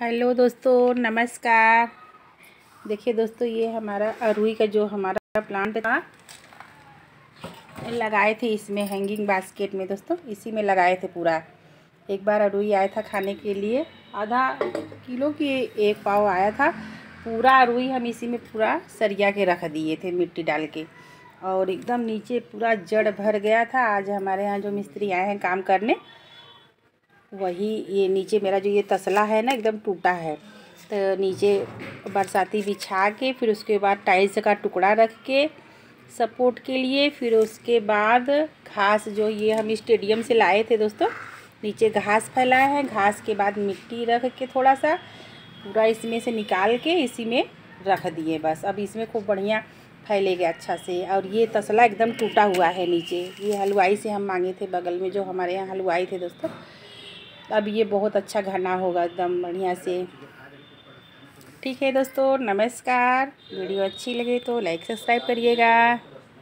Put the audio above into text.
Hello दोस्तों, नमस्कार। देखिए दोस्तों, ये हमारा अरुई का जो हमारा प्लांट था, लगाए थे इसमें हैंगिंग बास्केट में दोस्तों, इसी में लगाए थे पूरा। एक बार अरुई आया था खाने के लिए, आधा किलो की एक पाव आया था, पूरा अरुई हम इसी में पूरा सरिया के रख दिए थे, मिट्टी डाल के। और एकदम नीचे पूरा जड़ भर गया था, आज हमारे यहाँ जो मिस्त्री आए हैं काम करने वही ये नीचे मेरा जो ये तसला है ना, एकदम टूटा है। तो नीचे बरसाती बिछा के, फिर उसके बाद टाइल्स का टुकड़ा रख के सपोर्ट के लिए, फिर उसके बाद घास जो ये हम स्टेडियम से लाए थे दोस्तों, नीचे घास फैलाए हैं। घास के बाद मिट्टी रख के थोड़ा सा पूरा इसमें से निकाल के इसी में रख दिए बस। अब इसमें खूब बढ़िया फैलेगा अच्छा से। और ये तसला एकदम टूटा हुआ है नीचे। ये हलवाई से हम मांगे थे बगल में, जो हमारे यहाँ हलवाई थे दोस्तों। अब ये बहुत अच्छा घना होगा एकदम बढ़िया से। ठीक है दोस्तों, नमस्कार। वीडियो अच्छी लगे तो लाइक, सब्सक्राइब करिएगा।